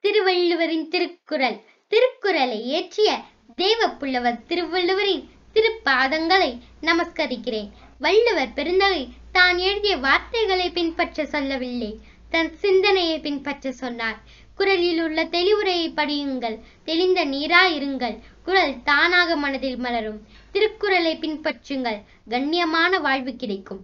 திருவள்ளுவரின் திருக்குறள். திருக்குறளை இயற்றிய தேவப்புள்ளவர் திருவள்ளுவரின் திருப்பாதங்களை நமஸ்கரிக்கிறேன். வள்ளுவர் பெருந்தகை தான் எழுதிய வார்த்தைகளை பின்பற்ற சொல்லவில்லை. தன் சிந்தனையை பின்பற்ற சொன்னார். குரலில் உள்ள தெளிவுரையை படியுங்கள். தெளிந்த நீராயிருங்கள். குரல் தானாக மனதில் மலரும். திருக்குறளை பின்பற்றுங்கள். கண்ணியமான வாழ்வு கிடைக்கும்.